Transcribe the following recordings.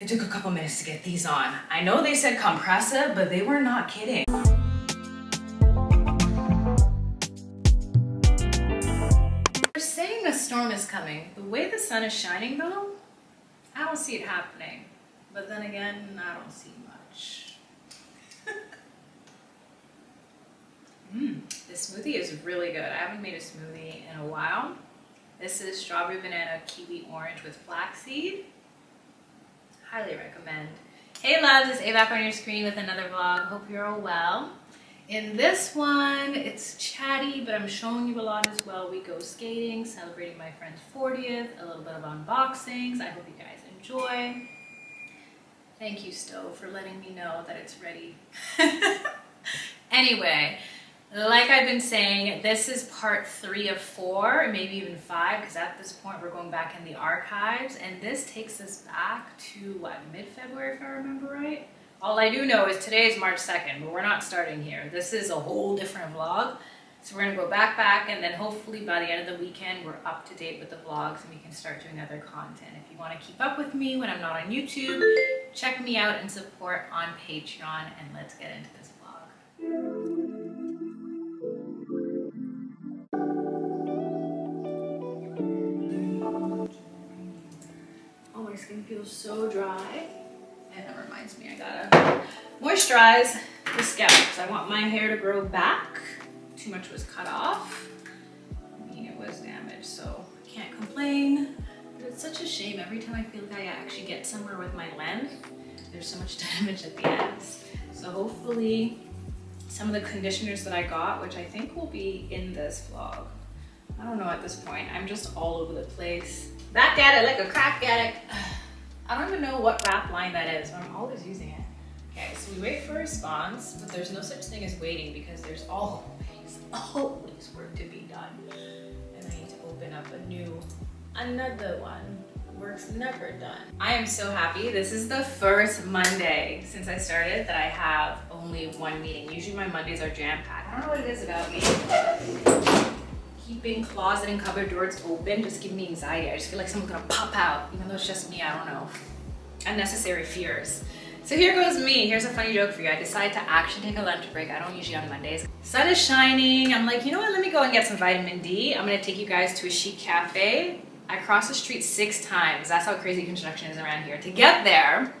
It took a couple minutes to get these on. I know they said compressive, but they were not kidding. They're saying a storm is coming. The way the sun is shining though, I don't see it happening. But then again, I don't see much. Mmm, this smoothie is really good. I haven't made a smoothie in a while. This is strawberry banana kiwi orange with flaxseed. Highly recommend. Hey loves, it's Ava on your screen with another vlog. Hope you're all well. In this one, it's chatty, but I'm showing you a lot as well. We go skating, celebrating my friend's 40th, a little bit of unboxings. I hope you guys enjoy. Thank you, Stowe, for letting me know that it's ready. anyway, like I've been saying, this is part three of four, maybe even five, because at this point we're going back in the archives, and this takes us back to, what, mid-February, if I remember right? All I do know is today is March 2nd, but we're not starting here. This is a whole different vlog. So we're gonna go back, back, and then hopefully by the end of the weekend, we're up to date with the vlogs and we can start doing other content. If you wanna keep up with me when I'm not on YouTube, check me out and support on Patreon, and let's get into this vlog. So dry. And that reminds me, I gotta moisturize the scalp because I want my hair to grow back. Too much was cut off. I mean, it was damaged, so I can't complain. But it's such a shame. Every time I feel like I actually get somewhere with my length, there's so much damage at the ends. So hopefully some of the conditioners that I got, which I think will be in this vlog. I don't know at this point. I'm just all over the place. Back at it like a crack addict. I don't even know what rap line that is, but I'm always using it. Okay, so we wait for a response, but there's no such thing as waiting because there's always, always work to be done. And I need to open up a new, another one. Work's never done. I am so happy. This is the first Monday since I started that I have only one meeting. Usually my Mondays are jam-packed. I don't know what it is about me keeping closet and cupboard doors open just give me anxiety. I just feel like someone's gonna pop out, even though it's just me, I don't know. Unnecessary fears. So here goes me. Here's a funny joke for you. I decided to actually take a lunch break. I don't usually on Mondays. Sun is shining. I'm like, you know what? Let me go and get some vitamin D. I'm gonna take you guys to a chic cafe. I crossed the street six times. That's how crazy construction is around here. To get there,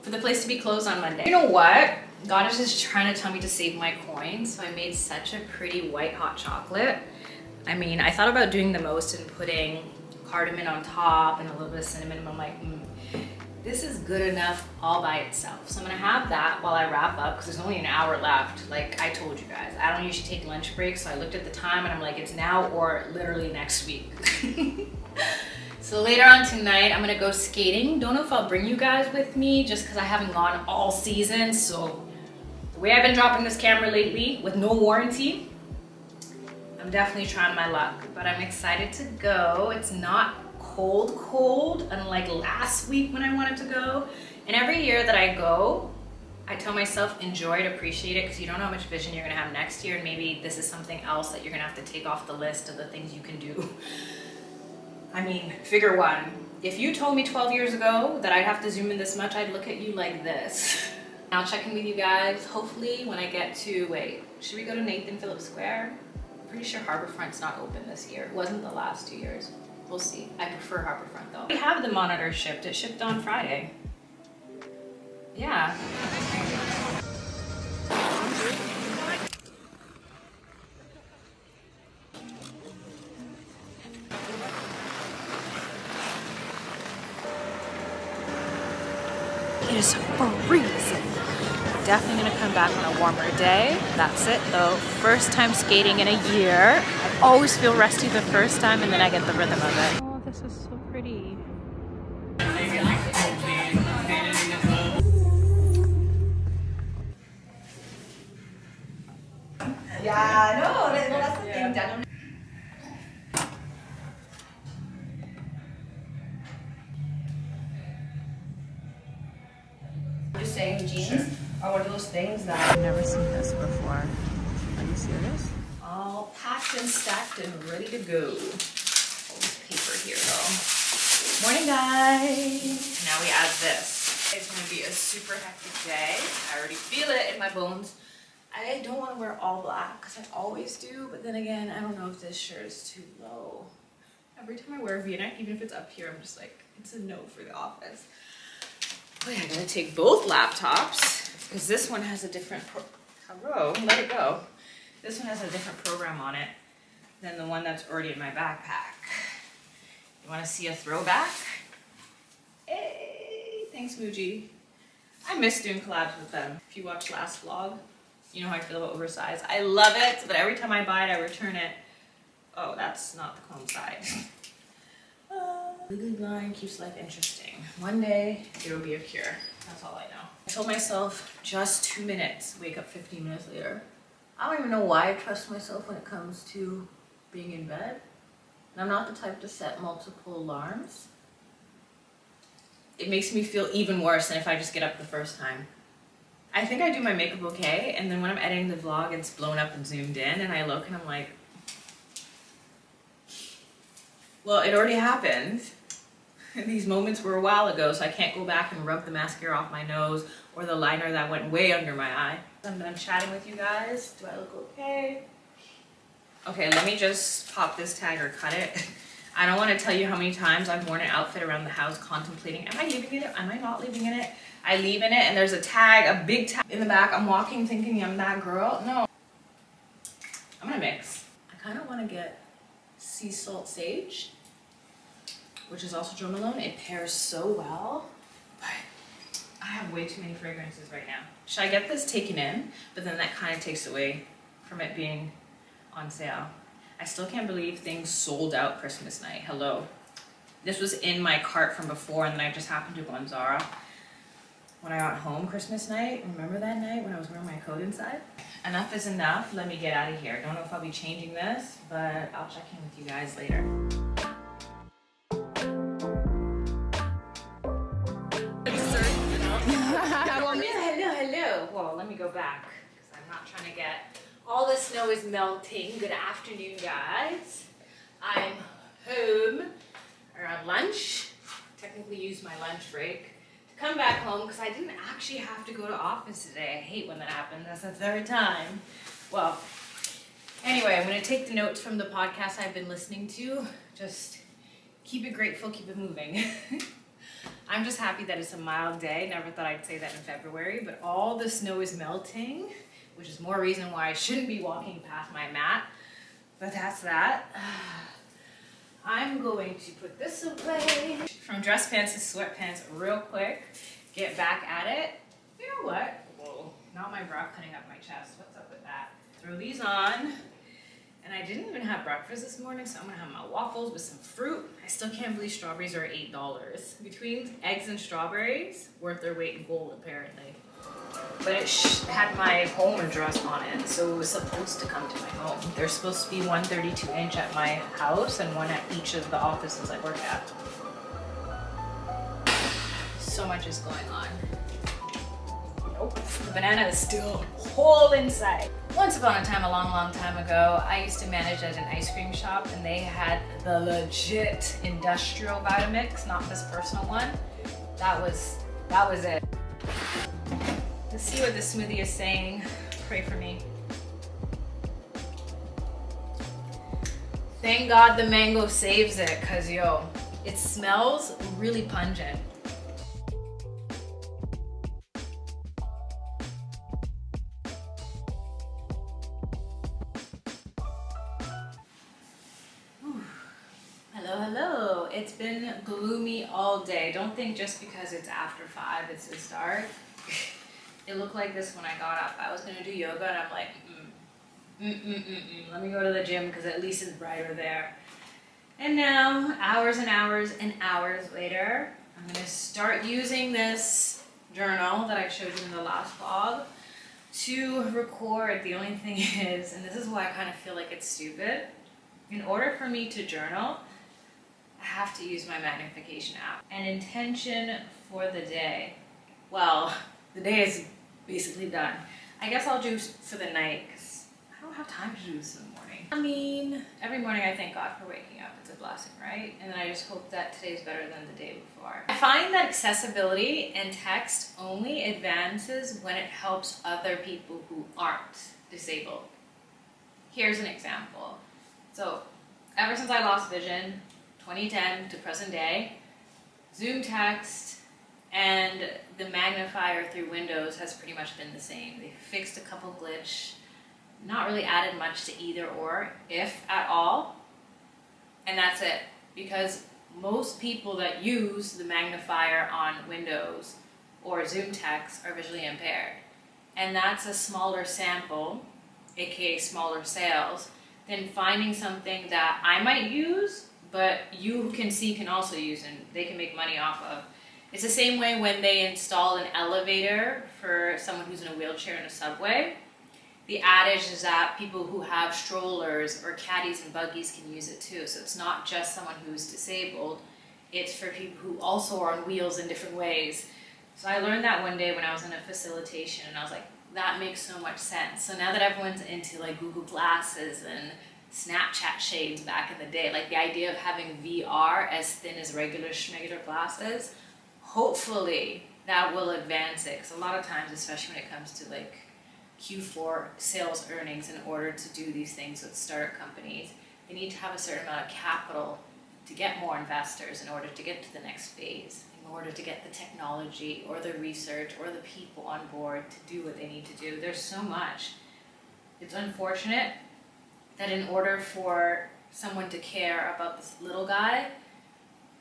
for the place to be closed on Monday. You know what? God is just trying to tell me to save my coins. So I made such a pretty white hot chocolate. I mean, I thought about doing the most and putting cardamom on top and a little bit of cinnamon. I'm like, mm, this is good enough all by itself. So I'm gonna have that while I wrap up because there's only an hour left. Like I told you guys, I don't usually take lunch breaks. So I looked at the time and I'm like, it's now or literally next week. so later on tonight, I'm gonna go skating. Don't know if I'll bring you guys with me just because I haven't gone all season. So the way I've been dropping this camera lately with no warranty, Definitely trying my luck, but I'm excited to go. It's not cold, cold, unlike last week when I wanted to go. And every year that I go, I tell myself, enjoy it, appreciate it, because you don't know how much vision you're gonna have next year, and maybe this is something else that you're gonna have to take off the list of the things you can do. I mean, figure one, if you told me 12 years ago that I'd have to zoom in this much, I'd look at you like this. I'll check in with you guys, hopefully when I get to, wait, should we go to Nathan Phillips Square? Pretty sure Harbourfront's not open this year. It wasn't the last two years. We'll see. I prefer Harbourfront though. We have the monitor shipped. It shipped on Friday. Yeah. Definitely gonna come back on a warmer day. That's it though. First time skating in a year. I always feel rusty the first time and then I get the rhythm of it. Oh, this is so pretty. Seen this before. Are you serious? all packed and stacked and ready to go. All this paper here though. Morning guys. Now we add this. It's gonna be a super hectic day. I already feel it in my bones. I don't want to wear all black because I always do, but then again, I don't know if this shirt is too low. Every time I wear a v-neck, even if it's up here, I'm just like, it's a no for the office. Oh yeah, I'm gonna take both laptops because this one has a different Hello, let it go. This one has a different program on it than the one that's already in my backpack. You wanna see a throwback? Hey, thanks Muji. I miss doing collabs with them. If you watched last vlog, you know how I feel about oversized. I love it, but every time I buy it, I return it. Oh, that's not the clone side. uh, legally blind keeps life interesting. One day, there will be a cure. That's all I know. I told myself just two minutes, wake up 15 minutes later. I don't even know why I trust myself when it comes to being in bed. And I'm not the type to set multiple alarms. It makes me feel even worse than if I just get up the first time. I think I do my makeup okay, and then when I'm editing the vlog, it's blown up and zoomed in, and I look and I'm like, well, it already happened. These moments were a while ago, so I can't go back and rub the mascara off my nose or the liner that went way under my eye. I'm done chatting with you guys. Do I look okay? Okay, let me just pop this tag or cut it. I don't want to tell you how many times I've worn an outfit around the house contemplating, am I leaving it? Am I not leaving in it? I leave in it and there's a tag, a big tag in the back. I'm walking thinking I'm that girl. No. I'm gonna mix. I kind of want to get sea salt sage, which is also Jo Malone. It pairs so well, but I have way too many fragrances right now. Should I get this taken in? But then that kind of takes away from it being on sale. I still can't believe things sold out Christmas night. Hello. This was in my cart from before and then I just happened to go on Zara when I got home Christmas night. Remember that night when I was wearing my coat inside? Enough is enough. Let me get out of here. Don't know if I'll be changing this, but I'll check in with you guys later. Go back because I'm not trying to get all the snow is melting. Good afternoon, guys. I'm home around lunch. Technically used my lunch break to come back home because I didn't actually have to go to office today. I hate when that happens. That's the third time. Well, anyway, I'm going to take the notes from the podcast I've been listening to. Just keep it grateful, keep it moving. I'm just happy that it's a mild day. Never thought I'd say that in February, but all the snow is melting, which is more reason why I shouldn't be walking past my mat. But that's that. I'm going to put this away. From dress pants to sweatpants real quick. Get back at it. You know what? Whoa, not my bra cutting up my chest. What's up with that? Throw these on. I didn't even have breakfast this morning, so I'm gonna have my waffles with some fruit. I still can't believe strawberries are $8. Between eggs and strawberries, worth their weight in gold apparently but it had my home address on it, so it was supposed to come to my home. There's supposed to be one 32 inch at my house and one at each of the offices I work at. So much is going on. Nope, the banana is still whole inside. Once upon a time, a long, long time ago, I used to manage at an ice cream shop and they had the legit industrial Vitamix, not this personal one. That was, that was it. Let's see what the smoothie is saying. Pray for me. Thank God the mango saves it, cause yo, it smells really pungent. Hello, hello. It's been gloomy all day. Don't think just because it's after five, it's this dark. It looked like this when I got up. I was gonna do yoga and I'm like, mm, mm, mm, mm, mm. let me go to the gym because at least it's brighter there. And now, hours and hours and hours later, I'm gonna start using this journal that I showed you in the last vlog to record. The only thing is, and this is why I kind of feel like it's stupid, in order for me to journal, I have to use my magnification app. An intention for the day. Well, the day is basically done. I guess I'll do for the night because I don't have time to do this in the morning. I mean, every morning I thank God for waking up. It's a blessing, right? And then I just hope that today's better than the day before. I find that accessibility and text only advances when it helps other people who aren't disabled. Here's an example. So, ever since I lost vision, 2010 to present day, ZoomText and the magnifier through Windows has pretty much been the same. They fixed a couple glitch, not really added much to either or, if at all, and that's it. Because most people that use the magnifier on Windows or ZoomText are visually impaired. And that's a smaller sample, aka smaller sales, than finding something that I might use, but you who can see can also use and they can make money off of. It's the same way when they install an elevator for someone who's in a wheelchair in a subway. The adage is that people who have strollers or caddies and buggies can use it too. So it's not just someone who's disabled, it's for people who also are on wheels in different ways. So I learned that one day when I was in a facilitation and I was like, that makes so much sense. So now that everyone's into like Google Glasses and Snapchat shades back in the day, like the idea of having VR as thin as regular schmegular glasses, hopefully that will advance it. Because a lot of times, especially when it comes to like Q4 sales earnings, in order to do these things with startup companies, they need to have a certain amount of capital to get more investors in order to get to the next phase, in order to get the technology or the research or the people on board to do what they need to do. There's so much. It's unfortunate that in order for someone to care about this little guy,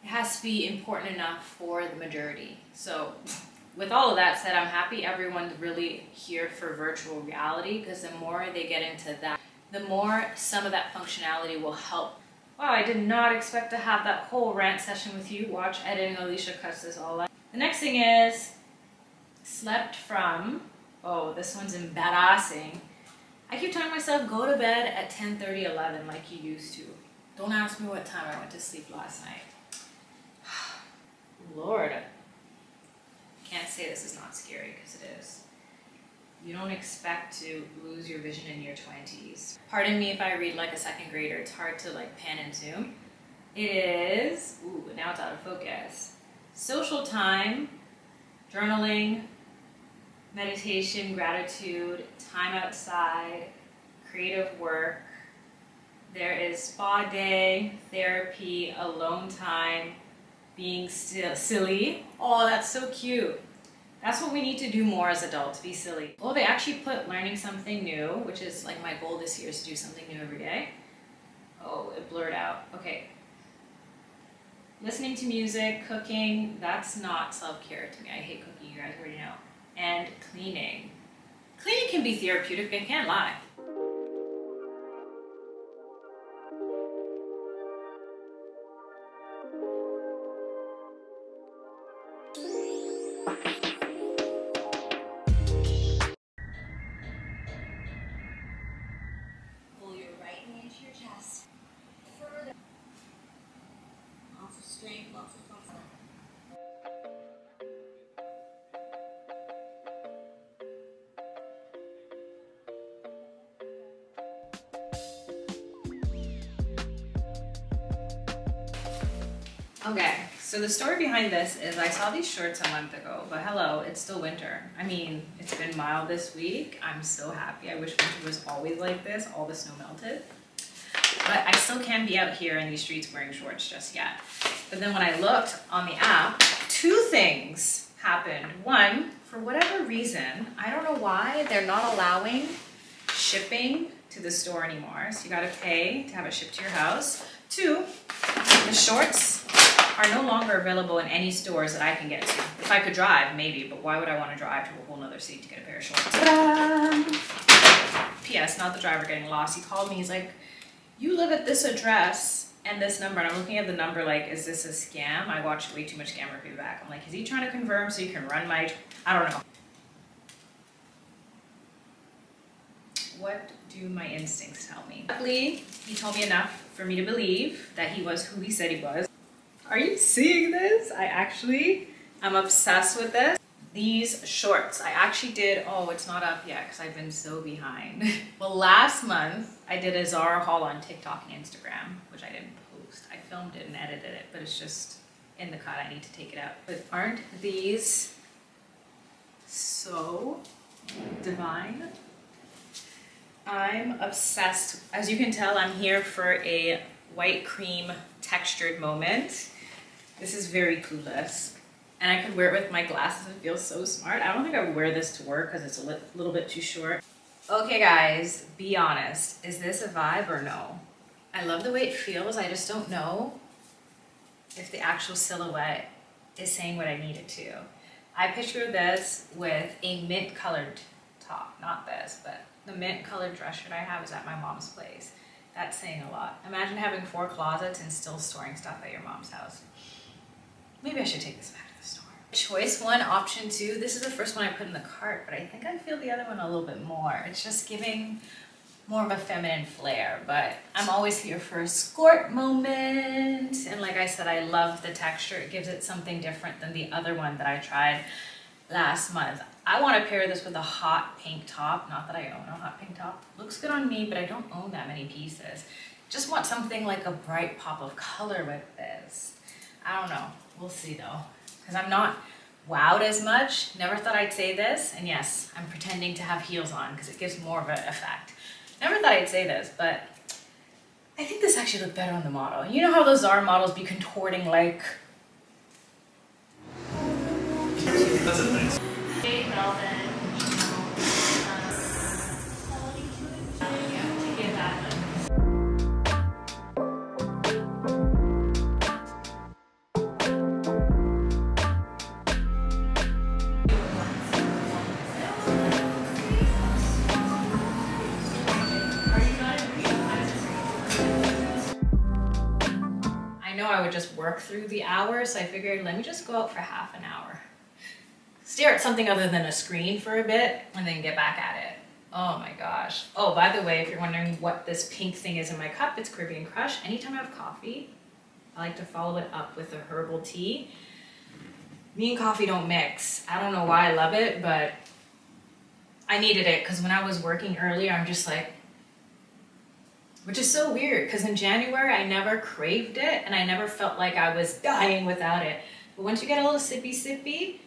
it has to be important enough for the majority. So with all of that said, I'm happy everyone's really here for virtual reality because the more they get into that, the more some of that functionality will help. Wow, I did not expect to have that whole rant session with you. Watch editing, Alisha cuts this all out. The next thing is, slept from, oh, this one's embarrassing. I keep telling myself, go to bed at 10, 30, 11 like you used to. Don't ask me what time I went to sleep last night. Lord. Can't say this is not scary because it is. You don't expect to lose your vision in your 20s. Pardon me if I read like a second grader, it's hard to like pan and zoom. It is, ooh, now it's out of focus. Social time, journaling, meditation, gratitude, time outside, creative work. There is spa day, therapy, alone time, being still silly. Oh, that's so cute. That's what we need to do more as adults, be silly. Oh, they actually put learning something new, which is like my goal this year is to do something new every day. Oh, it blurred out. Okay. Listening to music, cooking, that's not self-care to me. I hate cooking, you guys already know. And cleaning. Cleaning can be therapeutic, I can't lie. Okay, so the story behind this is I saw these shorts a month ago, but hello, it's still winter. I mean, it's been mild this week. I'm so happy. I wish winter was always like this, all the snow melted. But I still can't be out here in these streets wearing shorts just yet. But then when I looked on the app, two things happened. One, for whatever reason, I don't know why, they're not allowing shipping to the store anymore. So you gotta pay to have it shipped to your house. Two, the shorts are no longer available in any stores that I can get to. If I could drive, maybe, but why would I want to drive to a whole nother city to get a pair of shorts? P.S. Not the driver getting lost. He called me. He's like, "You live at this address and this number." And I'm looking at the number like, "Is this a scam?" I watched way too much scam review back. I'm like, "Is he trying to confirm so you can run my?" I don't know. What do my instincts tell me? Luckily, he told me enough for me to believe that he was who he said he was. Are you seeing this? I actually am obsessed with this. these shorts. I actually did, oh, it's not up yet because I've been so behind. well, last month I did a Zara haul on TikTok and Instagram, which I didn't post. I filmed it and edited it, but it's just in the cut. I need to take it out. But aren't these so divine? I'm obsessed. As you can tell, I'm here for a white cream textured moment. This is very clueless. And I could wear it with my glasses and feel so smart. I don't think I would wear this to work because it's a li little bit too short. Okay guys, be honest. Is this a vibe or no? I love the way it feels. I just don't know if the actual silhouette is saying what I need it to. I picture this with a mint colored top, not this, but the mint colored dress shirt I have is at my mom's place. That's saying a lot. Imagine having four closets and still storing stuff at your mom's house. Maybe I should take this back to the store. Choice one, option two. This is the first one I put in the cart, but I think I feel the other one a little bit more. It's just giving more of a feminine flair, but I'm always here for a skirt moment. And like I said, I love the texture. It gives it something different than the other one that I tried last month. I want to pair this with a hot pink top. Not that I own a hot pink top. Looks good on me, but I don't own that many pieces. Just want something like a bright pop of color with this. I don't know. We'll see though. Because I'm not wowed as much. Never thought I'd say this. And yes, I'm pretending to have heels on because it gives more of an effect. Never thought I'd say this, but I think this actually looked better on the model. You know how those Zara models be contorting like... That's a nice. Work through the hour, so I figured let me just go out for half an hour. Stare at something other than a screen for a bit, and then get back at it. Oh my gosh. Oh, by the way, if you're wondering what this pink thing is in my cup, it's Caribbean Crush. Anytime I have coffee, I like to follow it up with a herbal tea. Me and coffee don't mix. I don't know why I love it, but I needed it because when I was working earlier, I'm just like, which is so weird because in January I never craved it and I never felt like I was dying without it. But once you get a little sippy sippy,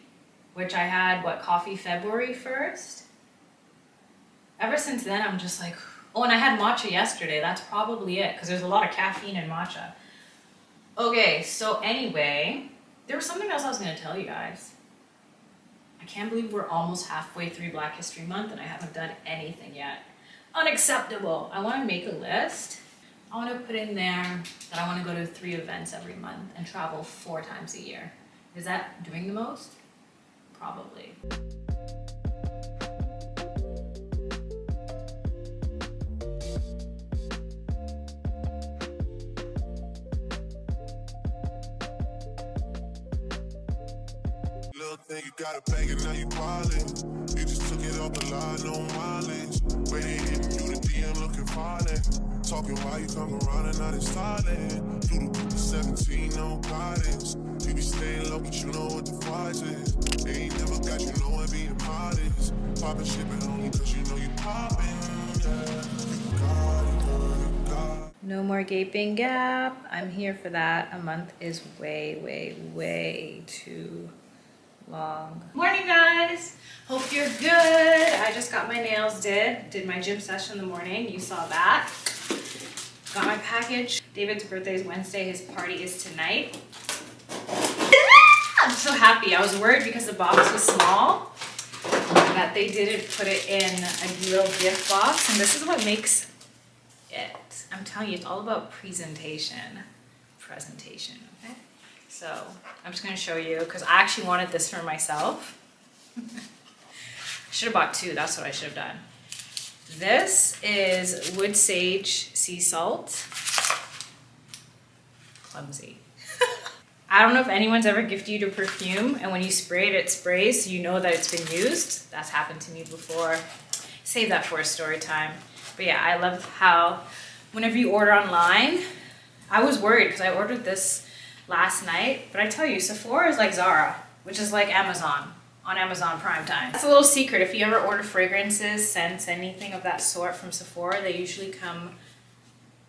which I had what coffee February 1st, ever since then I'm just like, oh, and I had matcha yesterday. That's probably it because there's a lot of caffeine in matcha. Okay, so anyway, there was something else I was going to tell you guys. I can't believe we're almost halfway through Black History Month and I haven't done anything yet. Unacceptable. I want to make a list. I want to put in there that I want to go to three events every month and travel four times a year. Is that doing the most? Probably. Little thing, you got now you. You just it off the line, no mileage. Waiting, hitting you the DM looking violent. Talking while you come around and not. You the 17, no guidance. You be staying low, but you know what the price is. Ain't never got you being modest. Shit, but only cause you know you. No more gaping gap. I'm here for that. A month is way, way, way too long. Morning, guys. Hope you're good. I just got my nails did. Did my gym session in the morning. You saw that. Got my package. David's birthday is Wednesday. His party is tonight. I'm so happy. I was worried because the box was small that they didn't put it in a little gift box. And this is what makes it. I'm telling you, it's all about presentation. Presentation? So I'm just gonna show you, because I actually wanted this for myself. should have bought two, that's what I should have done. This is wood sage sea salt. Clumsy. I don't know if anyone's ever gifted you a perfume and when you spray it, it sprays so you know that it's been used. That's happened to me before. Save that for a story time. But yeah, I love how whenever you order online, I was worried because I ordered this last night, but I tell you, Sephora is like Zara, which is like Amazon. on Amazon Prime Time. That's a little secret. If you ever order fragrances, scents, anything of that sort from Sephora, they usually come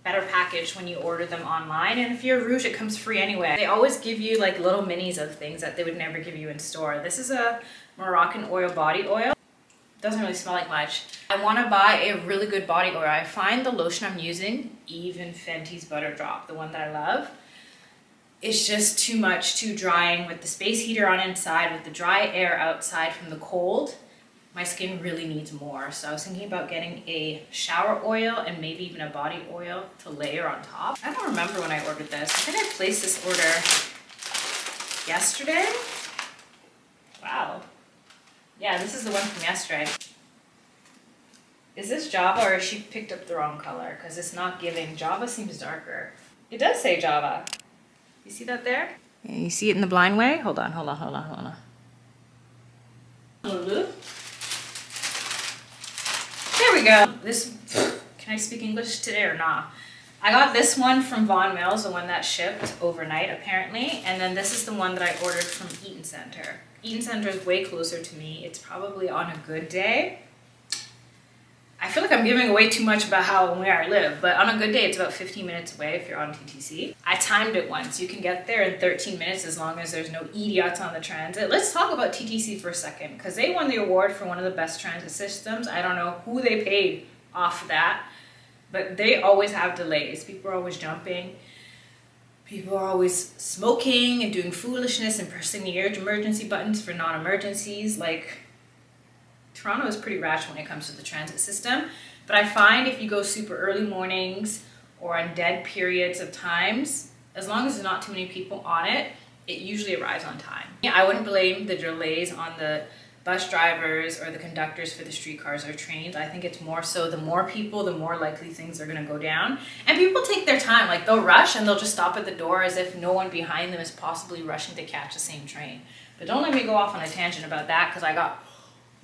better packaged when you order them online. And if you're a Rouge, it comes free anyway. They always give you like little minis of things that they would never give you in store. This is a Moroccanoil body oil. Doesn't really smell like much. I want to buy a really good body oil. I find the lotion I'm using, even Fenty's Butter Drop, the one that I love, it's just too much, too drying with the space heater on inside, with the dry air outside from the cold my skin really needs more. So I was thinking about getting a shower oil and maybe even a body oil to layer on top. I don't remember when I ordered this. I think I placed this order yesterday. Wow. Yeah, this is the one from yesterday. Is this Java or she picked up the wrong color? Because it's not giving. Java seems darker. It does say Java. You see that there? Yeah, you see it in the blind way? Hold on, hold on, hold on, hold on. There we go. This, can I speak English today or not? I got this one from Vaughan Mills, the one that shipped overnight apparently, and then this is the one that I ordered from Eaton Center. Eaton Center is way closer to me. It's probably on a good day I feel like I'm giving away too much about how and where I live, but on a good day, it's about 15 minutes away if you're on TTC. I timed it once. You can get there in 13 minutes as long as there's no idiots on the transit. Let's talk about TTC for a second, because they won the award for one of the best transit systems. I don't know who they paid off that, but they always have delays. People are always jumping. People are always smoking and doing foolishness and pressing the emergency buttons for non-emergencies. Like, Toronto is pretty rash when it comes to the transit system, but I find if you go super early mornings or on dead periods of times, as long as there's not too many people on it, it usually arrives on time. I wouldn't blame the delays on the bus drivers or the conductors for the streetcars or trains. I think it's more so the more people, the more likely things are gonna go down. And people take their time, like they'll rush and they'll just stop at the door as if no one behind them is possibly rushing to catch the same train. But don't let me go off on a tangent about that because I got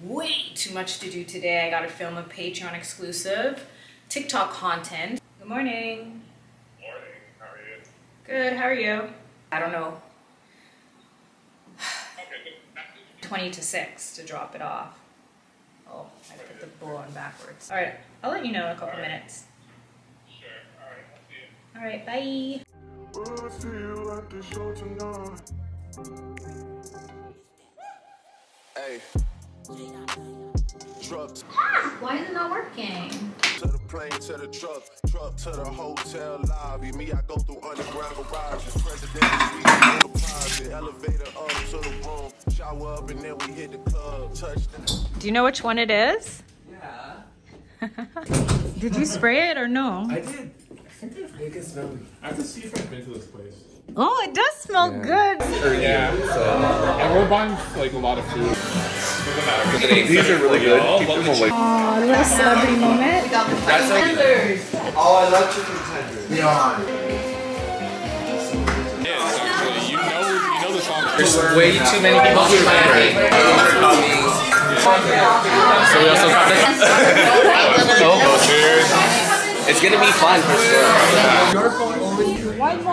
way too much to do today. I gotta film a Patreon exclusive, TikTok content. Good morning. Morning, how are you? Good, how are you? I don't know, Okay, 20 to 6 to drop it off. Oh, I put the bowl on backwards. All right, I'll let you know in a couple minutes. sure. Alright, I'll see you. All right, bye. We'll see you at the show tonight. Hey. Truck ah, Why is it not working? to the plane, to the truck, truck to the hotel lobby. Me, I go through underground garages, presidential suite on the private, elevator up to the room, shower up, and then we hit the club, touch the. Do you know which one it is? Yeah, Did you spray it or no? I did. You can smell me. I have to see if I've been to this place. Oh, it does smell good. Yeah. And we're buying like a lot of food. These are really good. Keep them away. Oh, a little celebrity moment. That's like, oh, I love chicken tenders. Yeah. Yeah, actually, you know, you know the song. There's way too many people who So we also got this. Cheers. It's gonna be fun for sure. One more.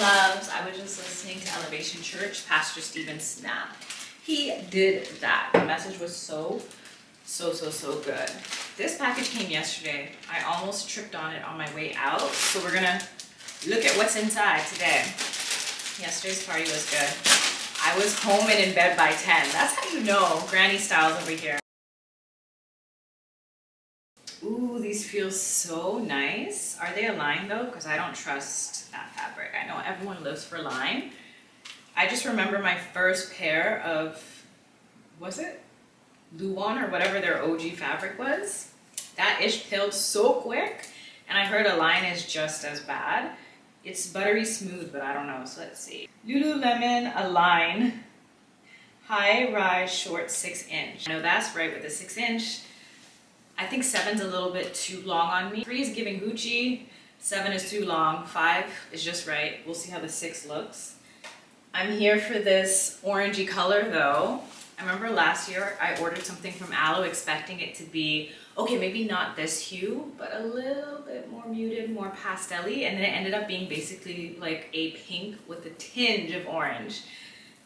Loves. I was just listening to Elevation Church, Pastor Stephen Snap. He did that. The message was so, so, so, so good. This package came yesterday. I almost tripped on it on my way out. So we're gonna look at what's inside today. Yesterday's party was good. I was home and in bed by 10. That's how you know granny style's over here. Ooh, these feel so nice. Are they Align though? Because I don't trust that fabric. I know everyone lives for line. I just remember my first pair of, was it Luon or whatever their OG fabric was? That ish peeled so quick. And I heard Align is just as bad. It's buttery smooth, but I don't know. So let's see. Lululemon Align High Rise Short 6 inch. I know that's right with the 6 inch. I think seven's a little bit too long on me. Three is giving Gucci, seven is too long, five is just right. We'll see how the six looks. I'm here for this orangey color though. I remember last year I ordered something from Alo expecting it to be okay, maybe not this hue, but a little bit more muted, more pastel-y, and then it ended up being basically like a pink with a tinge of orange.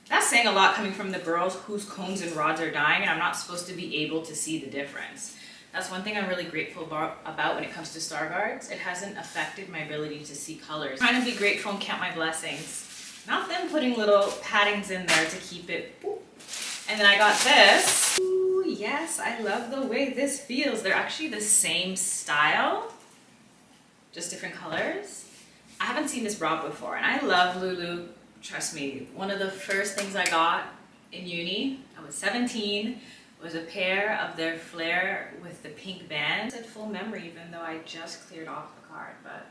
That's saying a lot coming from the girls whose cones and rods are dying and I'm not supposed to be able to see the difference. That's one thing I'm really grateful about when it comes to Stargardt's. It hasn't affected my ability to see colors. I'm trying to be grateful and count my blessings. Not them putting little paddings in there to keep it. And then I got this. Yes, I love the way this feels. They're actually the same style, just different colors. I haven't seen this bra before and I love Lulu trust me, one of the first things I got in uni, I was 17, was a pair of their flare with the pink band. It's full memory even though I just cleared off the card, but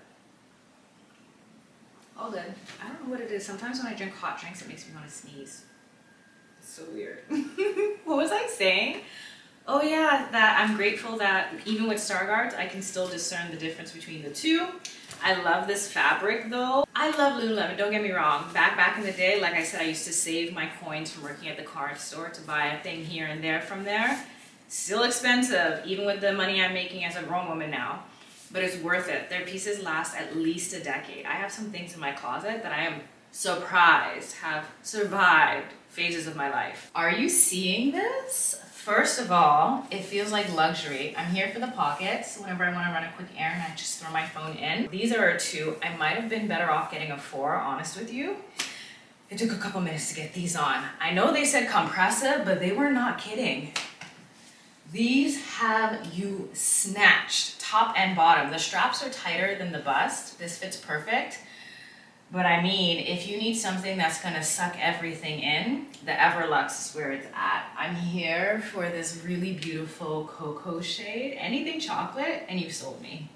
all good. I don't know what it is. Sometimes when I drink hot drinks, it makes me want to sneeze. So weird. what was I saying? Oh yeah, that I'm grateful that even with Stargardt's, I can still discern the difference between the two. I love this fabric though. I love Lululemon, don't get me wrong. Back back in the day, like I said, I used to save my coins from working at the card store to buy a thing here and there from there. Still expensive, even with the money I'm making as a grown woman now. But it's worth it. Their pieces last at least a decade. I have some things in my closet that I am surprised have survived phases of my life. Are you seeing this? First of all, it feels like luxury. I'm here for the pockets. Whenever I want to run a quick errand, I just throw my phone in. These are a two. I might have been better off getting a four, honest with you. It took a couple minutes to get these on. I know they said compressive, but they were not kidding. These have you snatched, top and bottom. The straps are tighter than the bust. This fits perfect. But I mean, if you need something that's gonna suck everything in, the Everlux is where it's at. I'm here for this really beautiful cocoa shade, anything chocolate, and you sold me.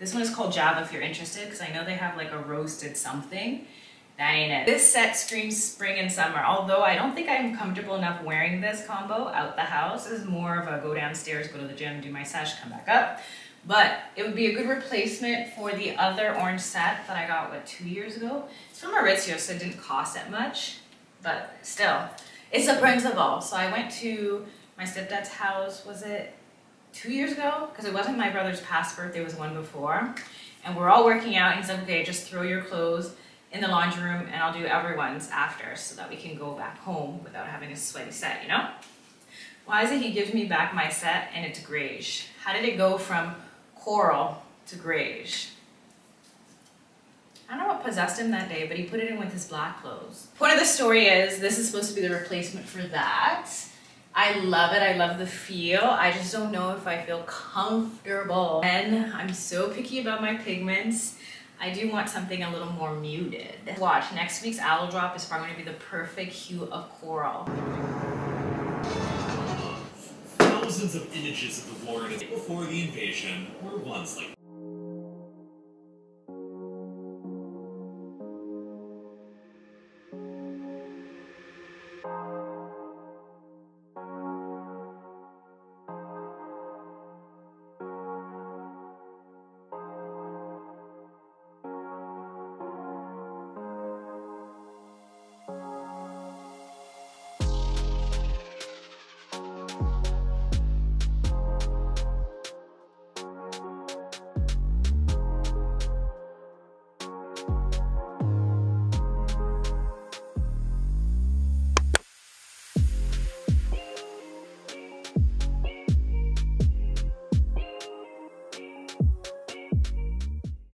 This one is called Java if you're interested, because I know they have like a roasted something. That ain't it. This set screams spring and summer, although I don't think I'm comfortable enough wearing this combo out the house. Is more of a go downstairs, go to the gym, do my sesh, come back up. But it would be a good replacement for the other orange set that I got, what, two years ago? It's from Aritzia, so it didn't cost that much, but still, it's a principle. So I went to my stepdad's house, was it two years ago? Because it wasn't my brother's past birthday, it was one before. And we're all working out, and he's like, okay, just throw your clothes in the laundry room and I'll do everyone's after so that we can go back home without having a sweaty set, you know? Why is it he gives me back my set and it's grayish? How did it go from coral to grayish. I don't know what possessed him that day, but he put it in with his black clothes. Point of the story is this is supposed to be the replacement for that. I love it. I love the feel. I just don't know if I feel comfortable. And I'm so picky about my pigments. I do want something a little more muted. Watch, next week's Alo Drop is probably going to be the perfect hue of coral thousands of images of the war before the invasion were once like